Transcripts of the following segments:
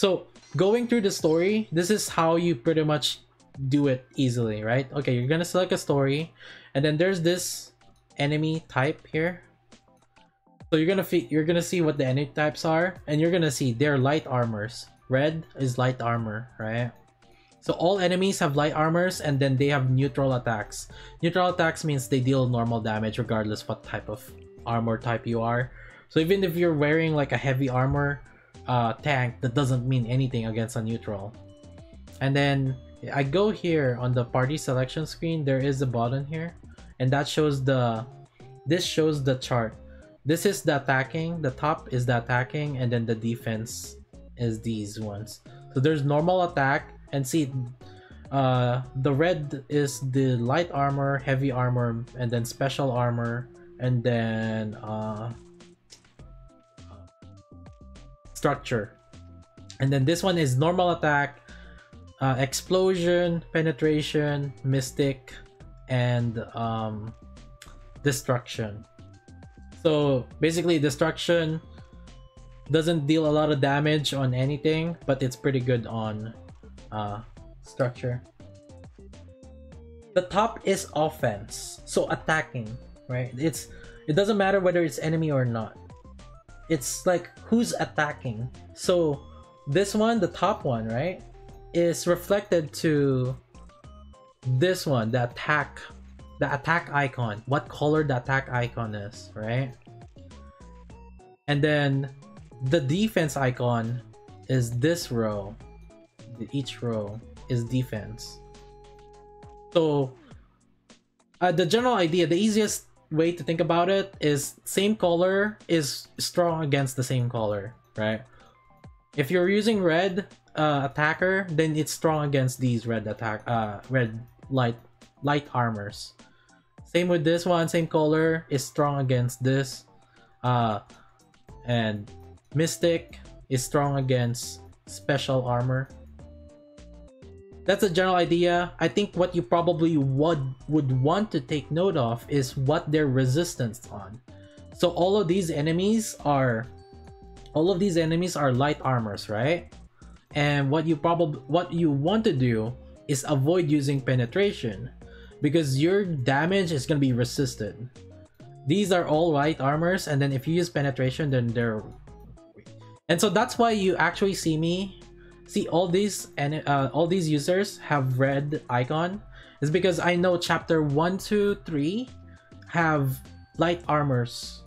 So going through the story, this is how you pretty much do it easily, right? Okay, you're gonna select a story, and then there's this enemy type here. So you're gonna you're gonna see what the enemy types are, and you're gonna see they're light armors. Red is light armor, right? So all enemies have light armors and then they have neutral attacks. Neutral attacks means they deal normal damage regardless what type of armor type you are. So even if you're wearing like a heavy armor uh, tank, that doesn't mean anything against a neutral. And then I go here on the party selection screen, there is a button here and that shows the, this shows the chart. This is the attacking, the top is the attacking and then the defense is these ones. So there's normal attack, and see uh the red is the light armor heavy armor and then special armor and then uh structure and then this one is normal attack uh, explosion penetration mystic and um destruction so basically destruction doesn't deal a lot of damage on anything but it's pretty good on uh, structure. The top is offense, so attacking, right? It's it doesn't matter whether it's enemy or not. It's like who's attacking. So this one, the top one, right, is reflected to this one, the attack, the attack icon. What color the attack icon is, right? And then the defense icon is this row each row is defense. So uh, the general idea, the easiest way to think about it is same color is strong against the same color, right? If you're using red uh, attacker, then it's strong against these red attack, uh, red light light armors. Same with this one, same color is strong against this, uh, and Mystic is strong against special armor that's a general idea. I think what you probably would would want to take note of is what their resistance on. So all of these enemies are all of these enemies are light armors, right? And what you probably what you want to do is avoid using penetration because your damage is going to be resisted. These are all light armors and then if you use penetration then they're and so that's why you actually see me see all these and uh, all these users have red icon is because I know chapter 1, 2, 3 have light armors.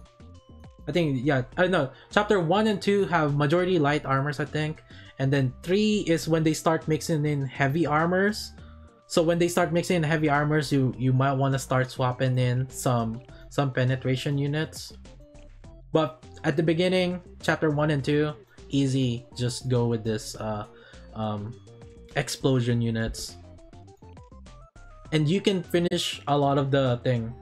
I think yeah, I know chapter 1 and 2 have majority light armors I think and then 3 is when they start mixing in heavy armors. So when they start mixing in heavy armors you you might want to start swapping in some some penetration units. But at the beginning, chapter 1 and 2, easy, just go with this uh, um, explosion units. And you can finish a lot of the thing